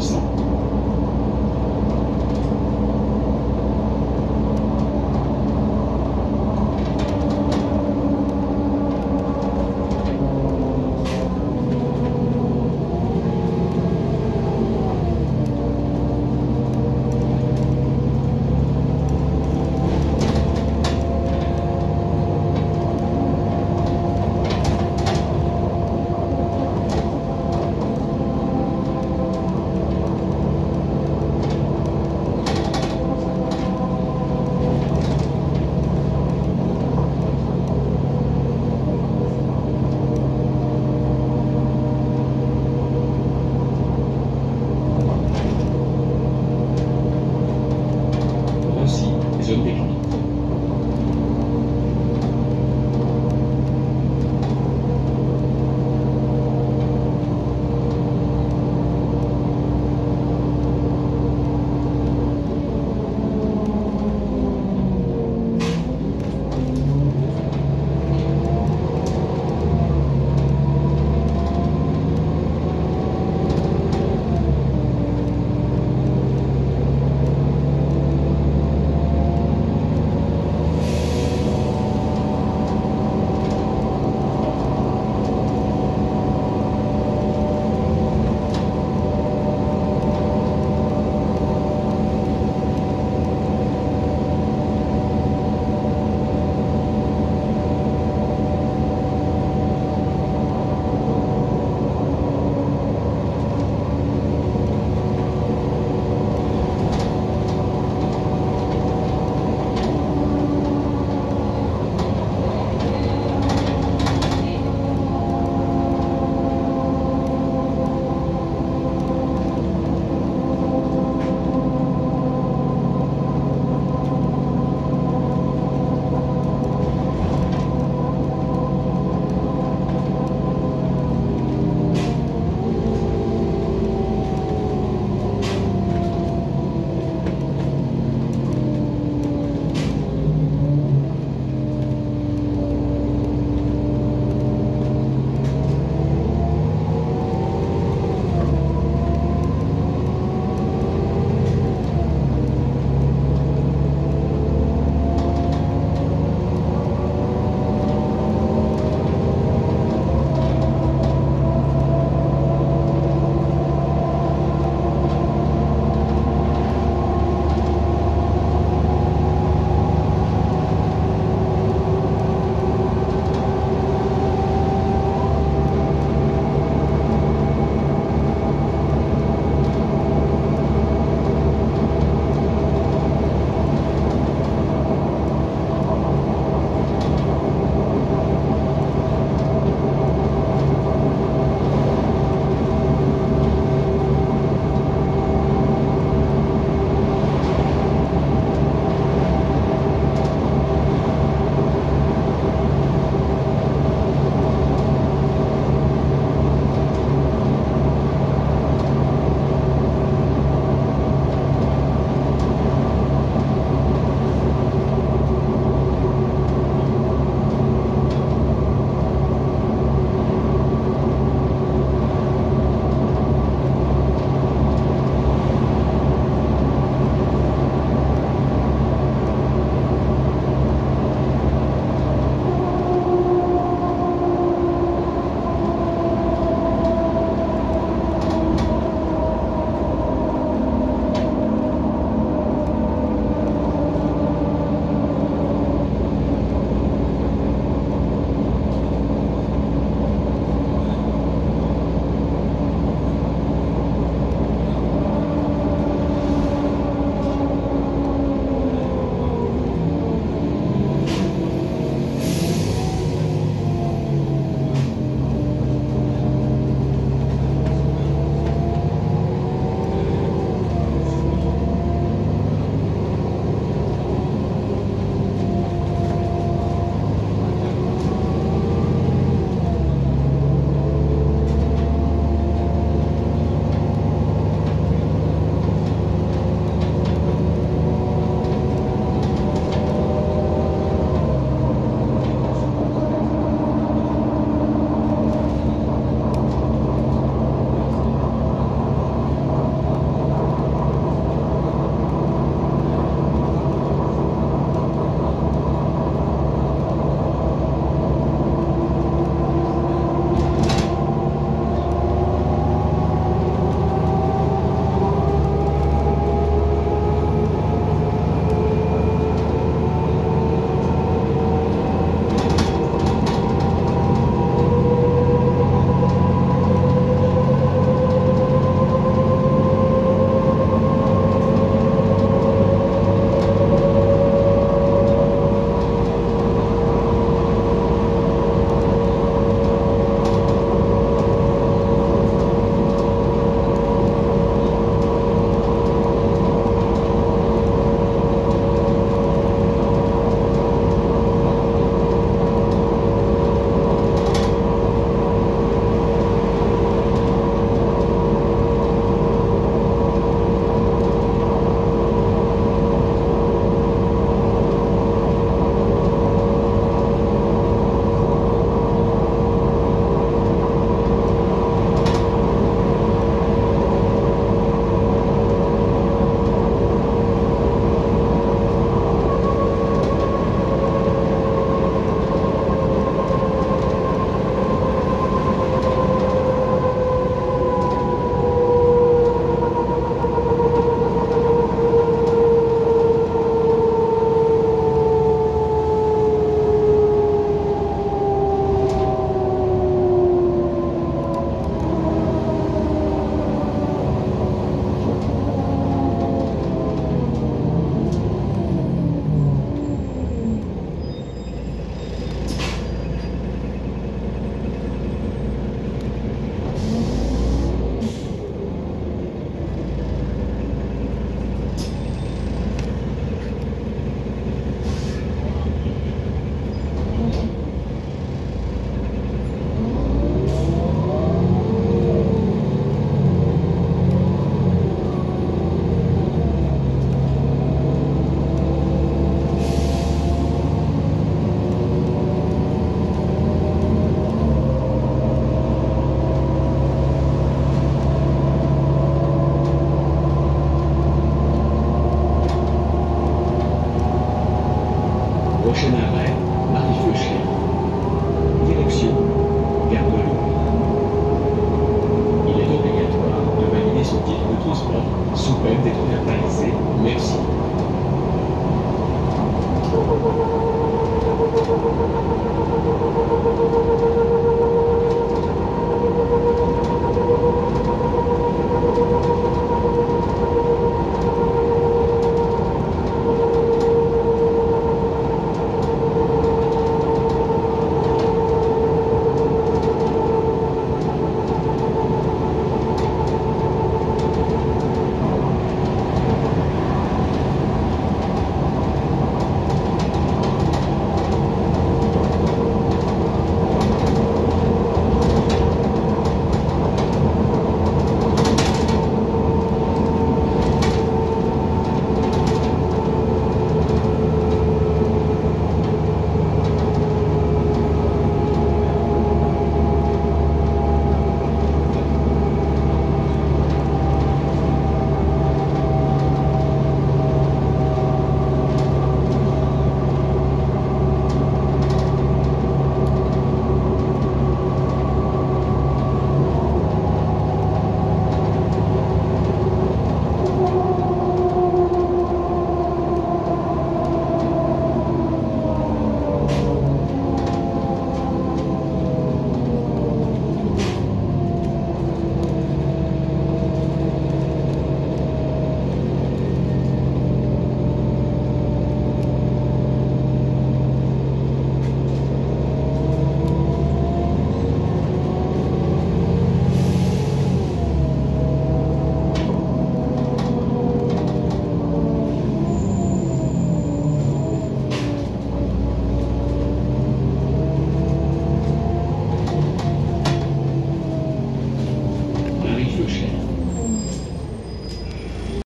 ticket